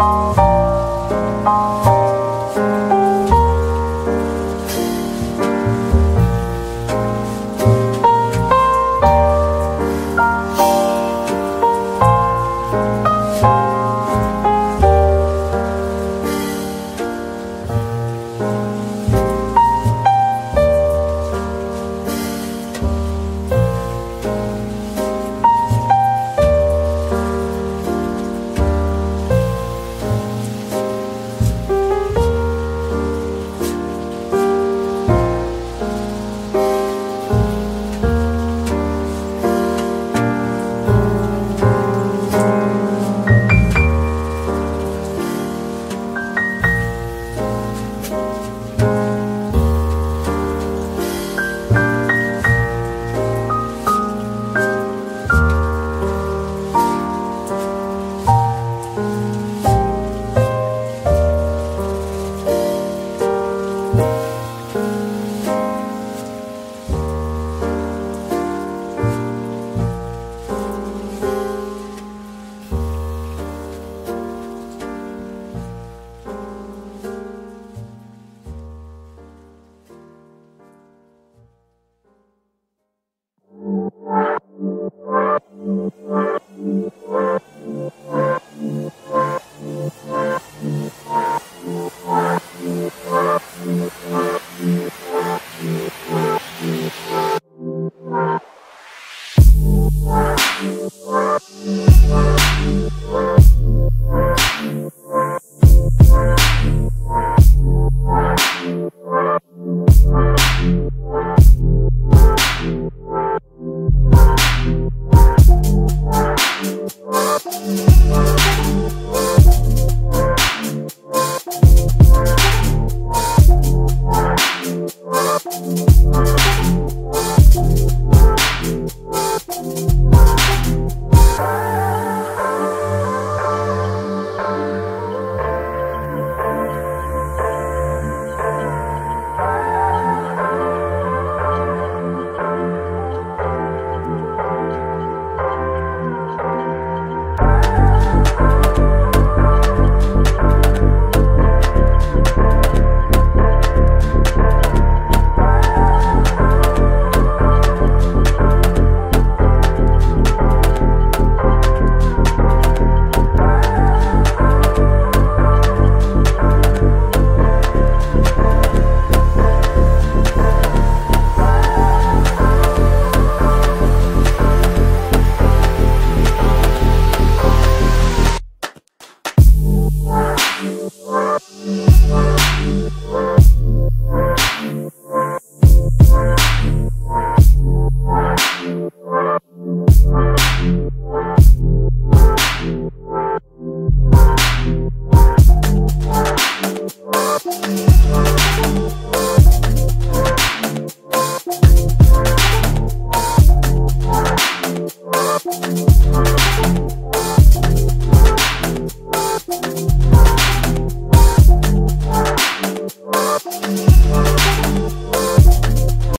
Música